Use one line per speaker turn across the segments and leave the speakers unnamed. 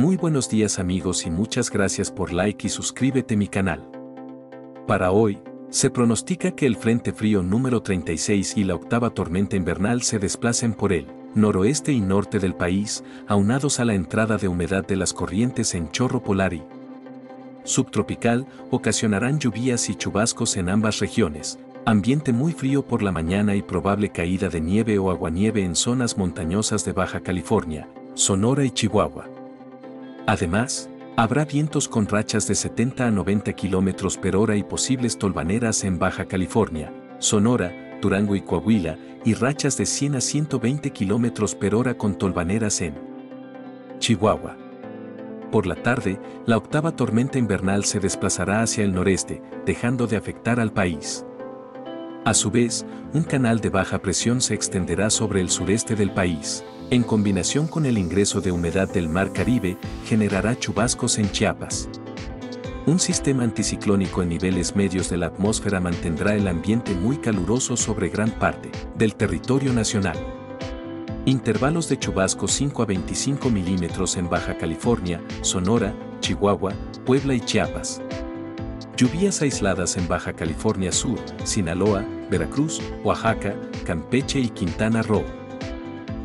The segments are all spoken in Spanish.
Muy buenos días amigos y muchas gracias por like y suscríbete mi canal. Para hoy, se pronostica que el Frente Frío número 36 y la octava tormenta invernal se desplacen por el noroeste y norte del país, aunados a la entrada de humedad de las corrientes en chorro polar y subtropical, ocasionarán lluvias y chubascos en ambas regiones, ambiente muy frío por la mañana y probable caída de nieve o aguanieve en zonas montañosas de Baja California, Sonora y Chihuahua. Además, habrá vientos con rachas de 70 a 90 km por hora y posibles tolvaneras en Baja California, Sonora, Durango y Coahuila, y rachas de 100 a 120 km por hora con tolvaneras en Chihuahua. Por la tarde, la octava tormenta invernal se desplazará hacia el noreste, dejando de afectar al país. A su vez, un canal de baja presión se extenderá sobre el sureste del país. En combinación con el ingreso de humedad del Mar Caribe, generará chubascos en Chiapas. Un sistema anticiclónico en niveles medios de la atmósfera mantendrá el ambiente muy caluroso sobre gran parte del territorio nacional. Intervalos de chubascos 5 a 25 milímetros en Baja California, Sonora, Chihuahua, Puebla y Chiapas. Lluvias aisladas en Baja California Sur, Sinaloa, Veracruz, Oaxaca, Campeche y Quintana Roo.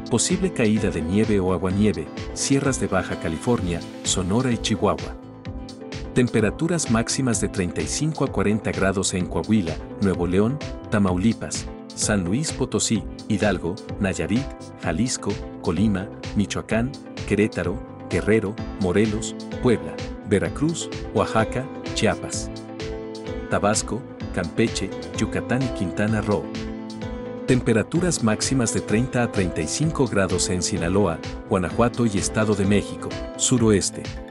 Posible caída de nieve o aguanieve, sierras de Baja California, Sonora y Chihuahua. Temperaturas máximas de 35 a 40 grados en Coahuila, Nuevo León, Tamaulipas, San Luis Potosí, Hidalgo, Nayarit, Jalisco, Colima, Michoacán, Querétaro, Guerrero, Morelos, Puebla, Veracruz, Oaxaca, Chiapas. Tabasco, Campeche, Yucatán y Quintana Roo. Temperaturas máximas de 30 a 35 grados en Sinaloa, Guanajuato y Estado de México, suroeste.